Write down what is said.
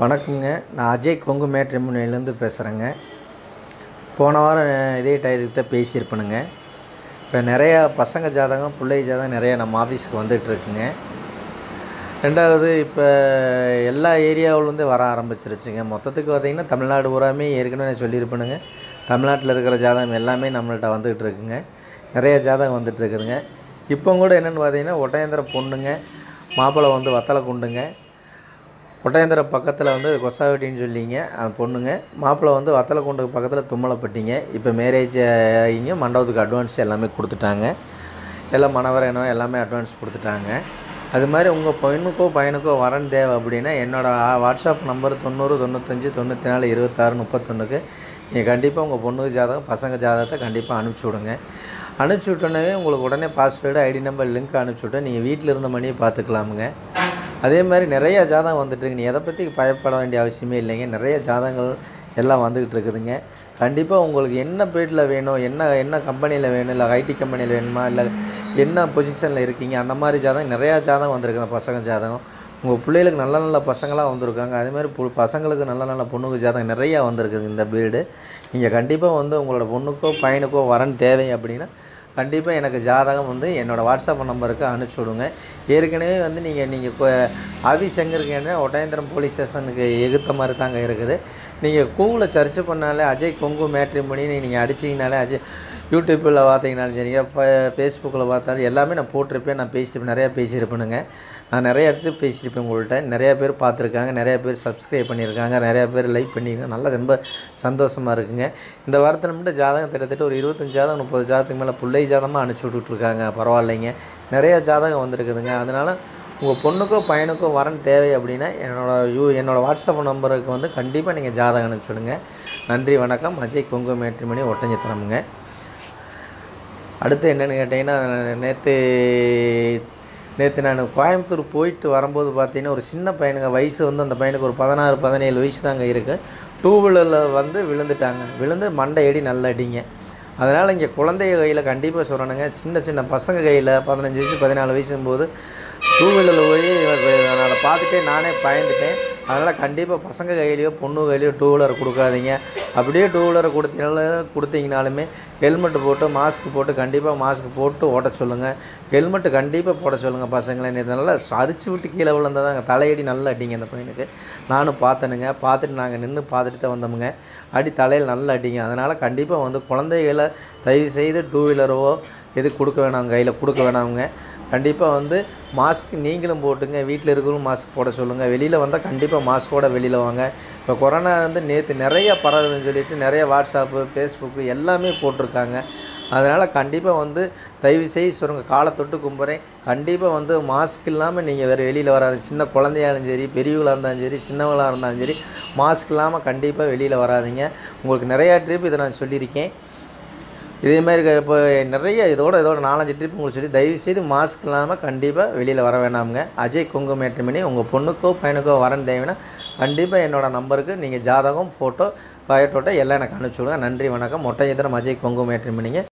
வணக்கங்க. நான் அஜய் கொங்கு மேட்ரிமோனியிலேருந்து பேசுகிறேங்க போன வாரம் இதே டயத்துக்கு தான் பேசியிருப்பேனுங்க. இப்போ நிறையா பசங்க ஜாதகம் பிள்ளை ஜாதகம் நிறையா நம்ம ஆஃபீஸுக்கு வந்துகிட்ருக்குங்க ரெண்டாவது இப்போ எல்லா ஏரியாவிலேருந்து வர ஆரம்பிச்சிருச்சுங்க. மொத்தத்துக்கு பார்த்திங்கன்னா தமிழ்நாடு பூராமே ஏற்கனவே சொல்லியிருப்பேனுங்க. தமிழ்நாட்டில் இருக்கிற ஜாதகம் எல்லாமே நம்மள்கிட்ட வந்துகிட்டு இருக்குங்க நிறைய ஜாதகம் வந்துட்டுருக்குதுங்க. இப்போ கூட என்னென்னு பார்த்தீங்கன்னா ஒட்டயந்திர பொண்ணுங்க மாப்பிள்ளை வந்து வத்தலை குண்டுங்க. கொட்டாயந்திர பக்கத்தில் வந்து கொசாவட்டின்னு சொல்லிங்க அந்த பொண்ணுங்க. மாப்பிள்ளை வந்து வத்தலக்குண்டு பக்கத்தில் தும்மலைப்பட்டிங்க. இப்போ மேரேஜ் ஆகிங்க மண்டபத்துக்கு அட்வான்ஸ் எல்லாமே கொடுத்துட்டாங்க. எல்லாம் மணவரனோ எல்லாமே அட்வான்ஸ் கொடுத்துட்டாங்க. அது மாதிரி உங்கள் பொண்ணுக்கோ பையனுக்கோ வரன் தேவை அப்படின்னா என்னோடய வாட்ஸ்அப் நம்பர் தொண்ணூறு தொண்ணூத்தஞ்சு தொண்ணூற்றி நாலு இருபத்தாறு முப்பத்தொன்றுக்கு நீங்கள் கண்டிப்பாக உங்கள் பொண்ணுக்கு ஜாதகம் பசங்க ஜாதகத்தை கண்டிப்பாக அனுப்பிச்சி விடுங்க. அனுப்பிச்சி விட்டோன்னே உங்களுக்கு உடனே பாஸ்வேர்டு ஐடி நம்பர் லிங்க் அனுப்பிச்சி விட்டேன். நீங்கள் வீட்டில் இருந்த மணியை பார்த்துக்கலாமுங்க. அதே மாதிரி நிறைய ஜாதகம் வந்துட்டுருக்கு நீ எதை பற்றி பயப்பட வேண்டிய அவசியமே இல்லைங்க. நிறைய ஜாதகங்கள் எல்லாம் வந்துக்கிட்டு இருக்குதுங்க. கண்டிப்பாக உங்களுக்கு என்ன பேட்டில் வேணும்? என்ன என்ன கம்பெனியில் வேணும்? இல்லை ஐடி கம்பெனியில் வேணுமா? இல்லை என்ன பொசிஷனில் இருக்கீங்க? அந்த மாதிரி ஜாதகம் நிறையா ஜாதகம் வந்திருக்கு. அந்த பசங்க ஜாதகம். உங்கள் பிள்ளைகளுக்கு நல்ல நல்ல பசங்களாக வந்திருக்காங்க. அதேமாதிரி பு பசங்களுக்கு நல்ல நல்ல பொண்ணுக்கு ஜாதகம் நிறையா வந்திருக்குது இந்த பீரியடு நீங்கள் கண்டிப்பாக வந்து உங்களோட பொண்ணுக்கோ பையனுக்கோ வரன் தேவை அப்படின்னா கண்டிப்பாக எனக்கு ஜாதகம் வந்து என்னோடய வாட்ஸ்அப் நம்பருக்கு அனுப்பிச்சி விடுங்க ஏற்கனவே வந்து நீங்கள் நீங்கள் ஆஃபீஸ் எங்கே இருக்கீங்கன்னா ஒட்டயந்திரம் போலீஸ் ஸ்டேஷனுக்கு எகுத்த மாதிரி தாங்க இருக்குது. நீங்கள் கூகுளில் சர்ச் பண்ணாலே அஜய் கொங்கு மேட்ரிமோனி நீங்கள் அடிச்சிங்கனாலே அஜய் யூடியூப்பில் பார்த்தீங்கனாலும் சரிங்க ஃபே ஃபேஸ்புக்கில் பார்த்தாலும் எல்லாமே நான் போட்டிருப்பேன் நான் பேசியிருப்பேன் நிறையா பேசியிருப்பேனுங்க. நான் நிறைய இடத்துல பேசியிருப்பேன் உங்கள்கிட்ட நிறையா பேர் பார்த்துருக்காங்க நிறையா பேர் சப்ஸ்கிரைப் பண்ணியிருக்காங்க நிறையா பேர் லைக் பண்ணியிருக்காங்க. நல்லா ரொம்ப சந்தோஷமாக இருக்குங்க. இந்த வாரத்தில் மட்டும் ஜாதகம் கிட்டத்தட்ட ஒரு இருபத்தஞ்சி ஜாதகம் முப்பது ஜாதகத்துக்கு மேலே பிள்ளை ஜாதகமாக அனுப்பிச்சி விட்டுட்ருக்காங்க பரவாயில்லைங்க. நிறையா ஜாதகம் வந்திருக்குதுங்க. அதனால் உங்கள் பொண்ணுக்கோ பையனுக்கோ வரன் தேவை அப்படின்னா என்னோடய யூ என்னோடய வாட்ஸ்அப் நம்பருக்கு வந்து கண்டிப்பாக நீங்கள் ஜாதகம் அனுப்பிச்சுடுங்க நன்றி வணக்கம். அஜய் கொங்கு மேட்ரிமணி ஒட்டஞ்சித்திரமுங்க அடுத்து என்னென்னு கேட்டிங்கன்னா நேற்று நேற்று நான் கோயம்புத்தூர் போயிட்டு வரும்போது பார்த்தீங்கன்னா ஒரு சின்ன பையனுங்க வயசு வந்து அந்த பையனுக்கு ஒரு பதினாறு பதினேழு வயசு தாங்க இருக்குது டூ வீலரில் வந்து விழுந்துட்டாங்க. விழுந்து மண்டை அடி நல்ல அடிங்க. அதனால் இங்கே குழந்தைய கையில் கண்டிப்பாக சொல்லணுங்க. சின்ன சின்ன பசங்க கையில் பதினஞ்சு வயசு பதினாலு வயசுங்கும்போது டூ வீலரில் போய் அதனால் பார்த்துட்டே நானே பயந்துட்டேன். அதனால் கண்டிப்பாக பசங்க கையிலையோ பொண்ணு கையிலையோ டூ வீலர் கொடுக்காதீங்க. அப்படியே டூ வீலரை கொடுத்தீங்கனாலும் கொடுத்தீங்கனாலுமே ஹெல்மெட்டு போட்டு மாஸ்க் போட்டு கண்டிப்பாக மாஸ்க் போட்டு ஓட்ட சொல்லுங்கள் ஹெல்மெட்டு கண்டிப்பாக போட சொல்லுங்கள் பசங்களை. நேற்று நல்லா சரிச்சு விட்டு கீழே விழுந்ததாங்க. தலையடி நல்லா அடிங்க அந்த பையனுக்கு. நானும் பார்த்தனுங்க. பார்த்துட்டு நாங்கள் நின்று பார்த்துட்டு தான் வந்தோமுங்க. அடி தலையில் நல்லா அடிங்க. அதனால் கண்டிப்பாக வந்து குழந்தைகளை தயவு செய்து டூ வீலரோ எது கொடுக்க வேணாம் கையில் கொடுக்க வேணாமுங்க. கண்டிப்பாக வந்து மாஸ்க் நீங்களும் போட்டுங்க வீட்டில் இருக்கிறவங்க மாஸ்க் போட சொல்லுங்கள் வெளியில் வந்தால் கண்டிப்பாக மாஸ்க்கோட வெளியில் வாங்க. இப்போ கொரோனா வந்து நேற்று நிறைய பரவுதுன்னு சொல்லிட்டு நிறைய வாட்ஸ்அப்பு ஃபேஸ்புக்கு எல்லாமே போட்டிருக்காங்க. அதனால் கண்டிப்பாக வந்து தயவு செய்து சொல்லுங்கள் காலை தொட்டு கும்புறேன். கண்டிப்பாக வந்து மாஸ்க் இல்லாமல் நீங்கள் வேறு வெளியில் வராது. சின்ன குழந்தையாலும் சரி பெரியவங்களாக இருந்தாலும் சரி சின்னவங்களாக இருந்தாலும் சரி மாஸ்க் இல்லாமல் கண்டிப்பாக வெளியில் வராதிங்க. உங்களுக்கு நிறையா ட்ரிப் இதை நான் சொல்லியிருக்கேன். இதே மாதிரி இப்போ நிறைய இதோட இதோட நாலஞ்சு ட்ரிப் உங்களுக்கு சொல்லி தயவுசெய்து மாஸ்க் இல்லாமல் கண்டிப்பாக வெளியில் வர வேணாமுங்க. அஜய் கொங்கு மேட்ரிமணி உங்கள் பொண்ணுக்கோ பையனுக்கோ வரன் தேவைன்னா கண்டிப்பாக என்னோடய நம்பருக்கு நீங்கள் ஜாதகம் ஃபோட்டோ பயோட்டோட்டோ எல்லாம் எனக்கு அனுப்பிச்சி விடுங்க. நன்றி வணக்கம். மொட்டை அஜய் கொங்கு மேட்ரிமணிங்க